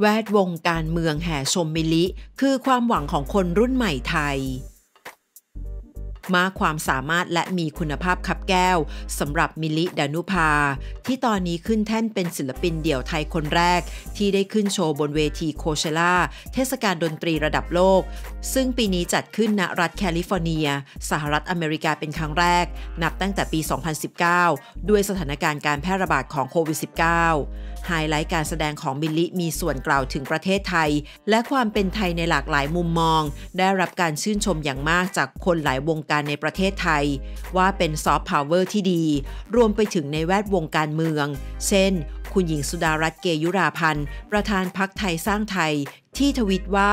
แวดวงการเมืองแห่ชมมิลลิ คือความหวังของคนรุ่นใหม่ไทย มากความสามารถและมีคุณภาพคับแก้วสำหรับมิลลิดนุภา ที่ตอนนี้ขึ้นแท่นเป็นศิลปินเดี่ยวไทยคนแรก ที่ได้ขึ้นโชว์บนเวทีโคเชล่า เทศกาลดนตรีระดับโลก ซึ่งปีนี้จัดขึ้นณรัฐแคลิฟอร์เนีย สหรัฐอเมริกาเป็นครั้งแรก นับตั้งแต่ปี 2019 ด้วยสถานการณ์การแพร่ระบาดของโควิด -19 ไฮไลท์การแสดงของมิลลิมีส่วนกล่าวถึงประเทศไทย และความเป็นไทยในหลากหลายมุมมอง ได้รับการชื่นชมอย่างมากจากคนหลายวงการในประเทศไทย ว่าเป็นซอฟต์พาวเวอร์ที่ดี รวมไปถึงในแวดวงการเมือง เช่น คุณหญิงสุดารัตน์เกยุราพันธุ์ ประธานพรรคไทยสร้างไทย ที่ทวิตว่า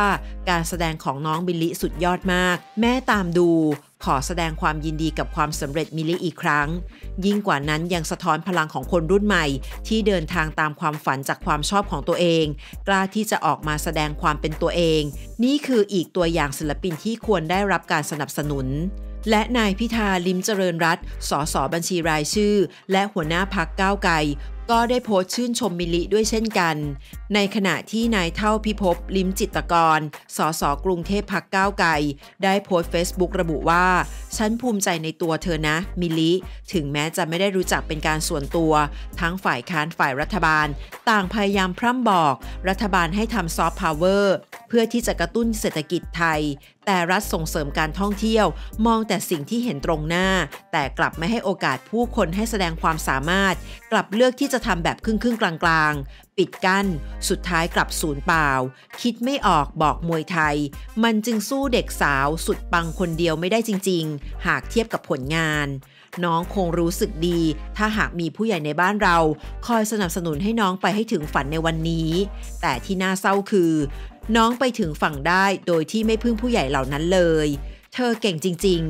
การแสดงของน้องมิลลิสุดยอดมาก แม่ตามดูขอแสดงความยินดีกับความสำเร็จมิลลิอีกครั้ง ยิ่งกว่านั้นยังสะท้อนพลังของคนรุ่นใหม่ ที่เดินทางตามความฝันจากความชอบของตัวเอง กล้าที่จะออกมาแสดงความเป็นตัวเอง นี่คืออีกตัวอย่างศิลปินที่ควรได้รับการสนับสนุน และนายพิธาลิมเจริญรัตสสบัญชีรายชื่อ และหัวหน้าพักก้าวไกล ก็ได้โพสต์ชื่นชมมิลิด้วยเช่นกัน ในขณะที่นายเท่าพิภพลิมจิตกร สสกรุงเทพพักก้าวไกล ได้โพสต์เฟซบุ๊กระบุว่า ฉันภูมิใจในตัวเธอนะ มิลิ ถึงแม้จะไม่ได้รู้จักเป็นการส่วนตัว ทั้งฝ่ายค้านฝ่ายรัฐบาล ต่างพยายามพร่ำบอก รัฐบาลให้ทำซอฟต์พาวเวอร์ เพื่อที่จะกระตุ้นเศรษฐกิจไทย แต่รัฐส่งเสริมการท่องเที่ยว มองแต่สิ่งที่เห็นตรงหน้า แต่กลับไม่ให้โอกาสผู้คนให้แสดงความสามารถ กลับเลือกที่จะทำแบบครึ่งครึ่งกลางๆ ปิดกั้นสุดท้ายกลับศูนย์เปล่า คิดไม่ออกบอกมวยไทย มันจึงสู้เด็กสาวสุดปังคนเดียวไม่ได้จริง ๆ หากเทียบกับผลงาน น้องคงรู้สึกดี ถ้าหากมีผู้ใหญ่ในบ้านเรา คอยสนับสนุนให้น้องไปให้ถึงฝันในวันนี้ แต่ที่น่าเศร้าคือ น้องไปถึงฝั่งได้โดยที่ไม่พึ่งผู้ใหญ่เหล่านั้นเลยเธอเก่งจริง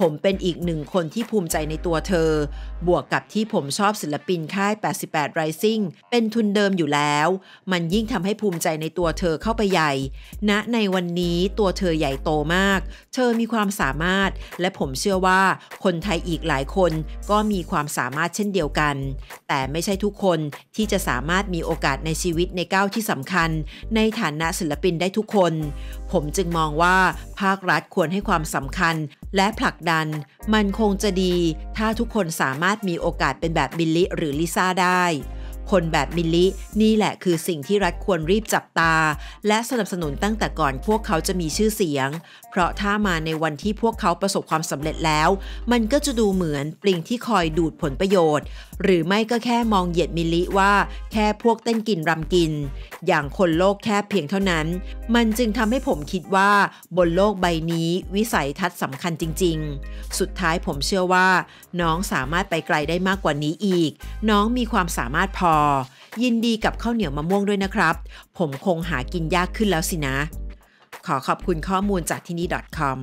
ผมเป็นอีกหนึ่งคนที่ภูมิใจในตัวเธอ บวกกับที่ผมชอบศิลปินค่าย 88 Rising เป็นทุนเดิมอยู่แล้ว มันยิ่งทำให้ภูมิใจในตัวเธอเข้าไปใหญ่ณนะในวันนี้ตัวเธอใหญ่โตมาก เธอมีความสามารถ และผมเชื่อว่าคนไทยอีกหลายคนก็มีความสามารถเช่นเดียวกัน แต่ไม่ใช่ทุกคนที่จะสามารถมีโอกาสในชีวิตในก้าวที่สำคัญ ในฐานะศิลปินได้ทุกคน ผมจึงมองว่า ภาครัฐควรให้ความสำคัญและผลักดัน มันคงจะดี ถ้าทุกคนสามารถมีโอกาสเป็นแบบมิลลิหรือลิซ่าได้ คนแบบมิลลินี่แหละคือสิ่งที่รัฐควรรีบจับตา และสนับสนุนตั้งแต่ก่อนพวกเขาจะมีชื่อเสียง เพราะถ้ามาในวันที่พวกเขาประสบความสำเร็จแล้ว มันก็จะดูเหมือนปลิงที่คอยดูดผลประโยชน์ หรือไม่ก็แค่มองเหยียดมิลลิว่าแค่พวกเต้นกินรำกิน อย่างคนโลกแค่เพียงเท่านั้น มันจึงทำให้ผมคิดว่าบนโลกใบนี้วิสัยทัศน์สำคัญจริง ๆ สุดท้ายผมเชื่อว่า น้องสามารถไปไกลได้มากกว่านี้อีก น้องมีความสามารถพอยินดีกับข้าวเหนียวมะม่วงด้วยนะครับ ผมคงหากินยากขึ้นแล้วสินะ ขอขอบคุณข้อมูลจากที่นี่ .com